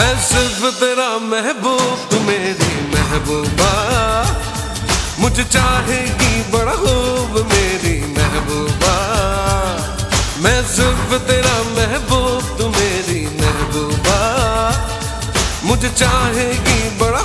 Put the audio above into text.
मैं सिर्फ़ तेरा महबूब, तू मेरी महबूबा। मुझे चाहेगी बड़ा खूब, मेरी महबूबा। मैं सिर्फ़ तेरा महबूब, तू मेरी महबूबा। मुझे चाहेगी बड़ा